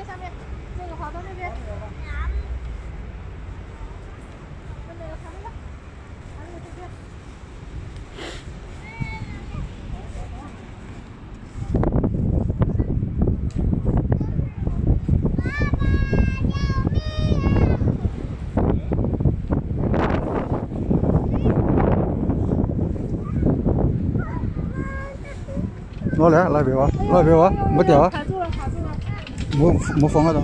那上面那个华东那边。那个他们的，还有这边。nó lẽ lại biểu à lại biểu à mất tiểu à 我我封了的。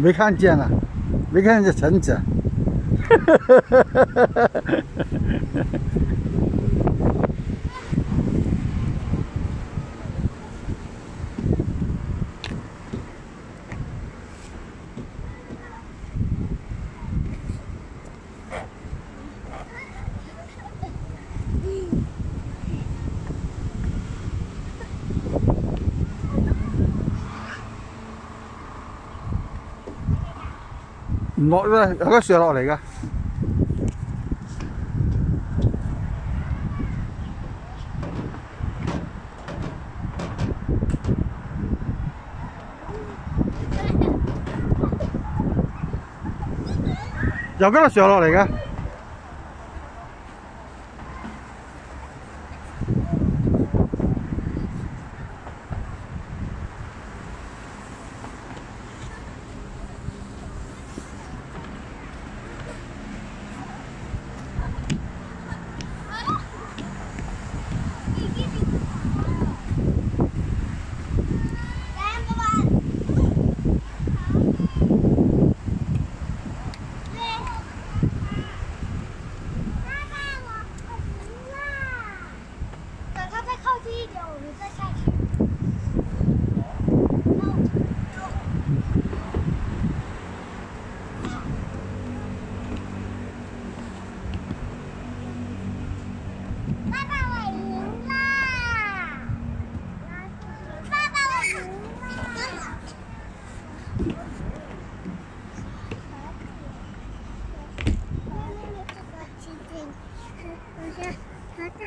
没看见了，没看见橙子。落咧，嗰個上落嚟嘅，又嗰個上落嚟嘅。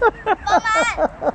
哈哈